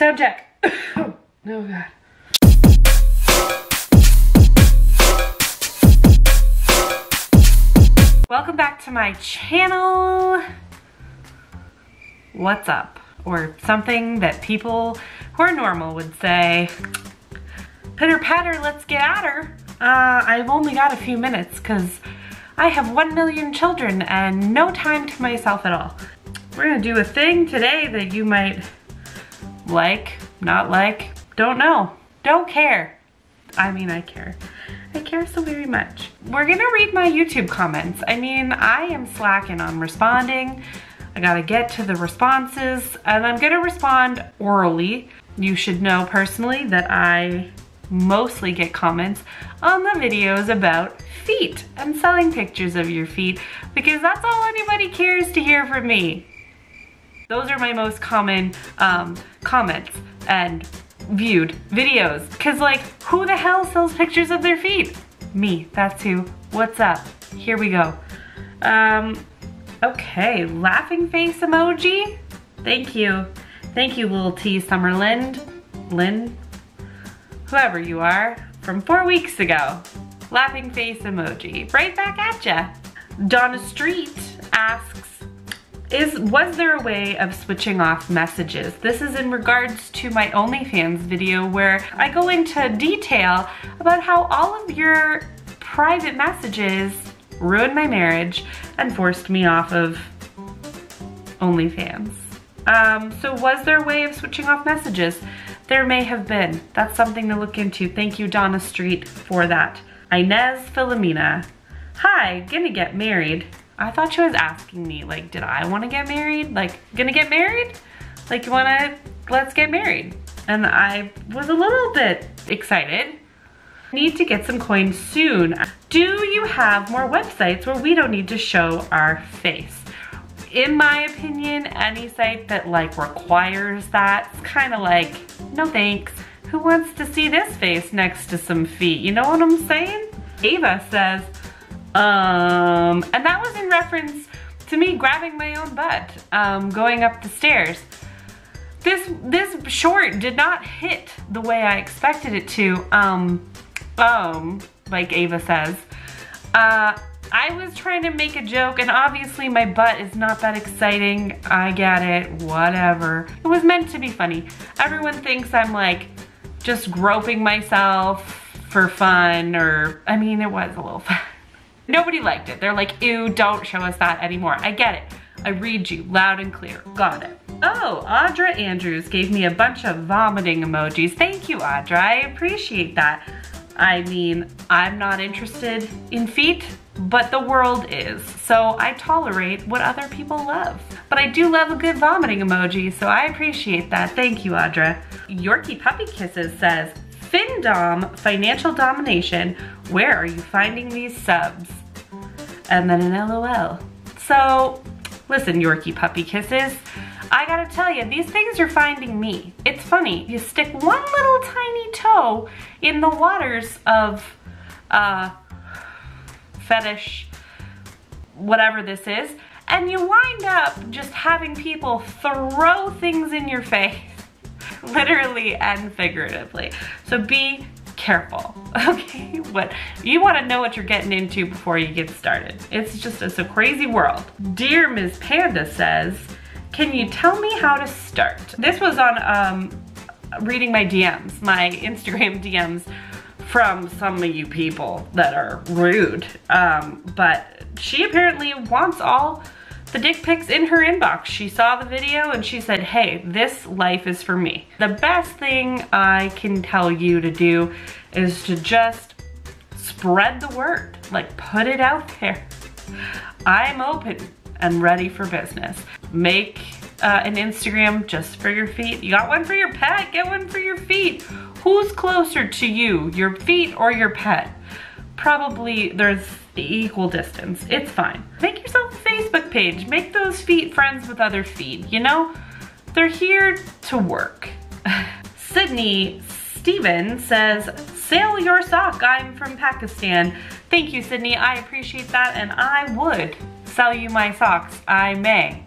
Sound check. oh God. Welcome back to my channel. What's up? Or something that people who are normal would say, pitter patter, let's get at her. Uh, I've only got a few minutes because I have one million children and no time to myself at all. We're gonna do a thing today that you might like, not like, don't know, don't care. I mean, I care. I care so very much. We're gonna read my YouTube comments. I mean, I am slacking on responding. I gotta get to the responses and I'm gonna respond orally. You should know personally that I mostly get comments on the videos about feet and selling pictures of your feet because that's all anybody cares to hear from me. Those are my most common um, comments and viewed videos. Cause like, who the hell sells pictures of their feet? Me, that's who. What's up? Here we go. Um, okay, laughing face emoji. Thank you. Thank you, little T Summerland. Lynn? Whoever you are, from four weeks ago. Laughing face emoji. Right back at ya. Donna Street asks, is was there a way of switching off messages? This is in regards to my OnlyFans video where I go into detail about how all of your private messages ruined my marriage and forced me off of OnlyFans. Um, so was there a way of switching off messages? There may have been. That's something to look into. Thank you, Donna Street, for that. Inez Philomena. Hi, gonna get married. I thought she was asking me, like, did I want to get married? Like, gonna get married? Like, you wanna, let's get married. And I was a little bit excited. Need to get some coins soon. Do you have more websites where we don't need to show our face? In my opinion, any site that like requires that, it's kind of like, no thanks. Who wants to see this face next to some feet? You know what I'm saying? Ava says, um, and that was in reference to me grabbing my own butt, um, going up the stairs. This, this short did not hit the way I expected it to, um, um, like Ava says. Uh, I was trying to make a joke and obviously my butt is not that exciting. I get it, whatever. It was meant to be funny. Everyone thinks I'm like just groping myself for fun or, I mean, it was a little fun. Nobody liked it. They're like, ew, don't show us that anymore. I get it. I read you loud and clear. Got it. Oh, Audra Andrews gave me a bunch of vomiting emojis. Thank you, Audra. I appreciate that. I mean, I'm not interested in feet, but the world is. So I tolerate what other people love. But I do love a good vomiting emoji, so I appreciate that. Thank you, Audra. Yorkie Puppy Kisses says, FinDom, financial domination, where are you finding these subs? And then an LOL. So listen, Yorkie puppy kisses, I gotta tell you, these things are finding me. It's funny, you stick one little tiny toe in the waters of uh, fetish, whatever this is, and you wind up just having people throw things in your face, literally and figuratively. So be careful, okay? But you wanna know what you're getting into before you get started. It's just, it's a crazy world. Dear Ms. Panda says, can you tell me how to start? This was on um, reading my DMs, my Instagram DMs from some of you people that are rude. Um, but she apparently wants all the dick pics in her inbox. She saw the video and she said, hey, this life is for me. The best thing I can tell you to do is to just spread the word, like put it out there. I'm open and ready for business. Make uh, an Instagram just for your feet. You got one for your pet, get one for your feet. Who's closer to you, your feet or your pet? Probably there's equal distance. It's fine. Make yourself a Facebook page. Make those feet friends with other feet, you know? They're here to work. Sydney Steven says, sail your sock, I'm from Pakistan. Thank you, Sydney, I appreciate that, and I would sell you my socks. I may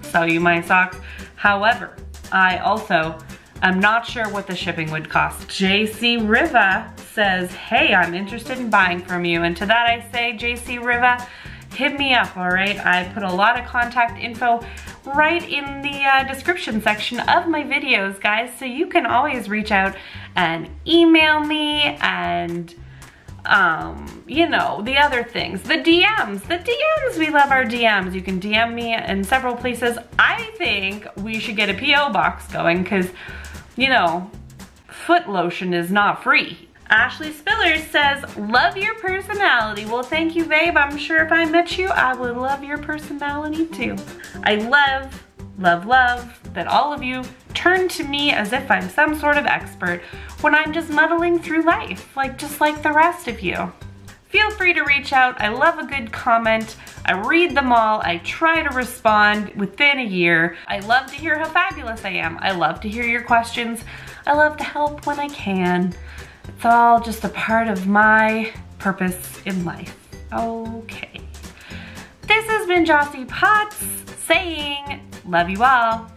sell you my socks. However, I also I'm not sure what the shipping would cost. JC Riva says, hey, I'm interested in buying from you. And to that I say, JC Riva, hit me up, all right? I put a lot of contact info right in the uh, description section of my videos, guys, so you can always reach out and email me and um, you know, the other things, the DMs, the DMs, we love our DMs. You can DM me in several places. I think we should get a PO box going because, you know, foot lotion is not free. Ashley Spiller says, love your personality. Well, thank you, babe. I'm sure if I met you, I would love your personality too. I love, love, love that all of you turn to me as if I'm some sort of expert when I'm just muddling through life, like just like the rest of you. Feel free to reach out. I love a good comment. I read them all. I try to respond within a year. I love to hear how fabulous I am. I love to hear your questions. I love to help when I can. It's all just a part of my purpose in life. Okay. This has been Jocey Potts saying, love you all.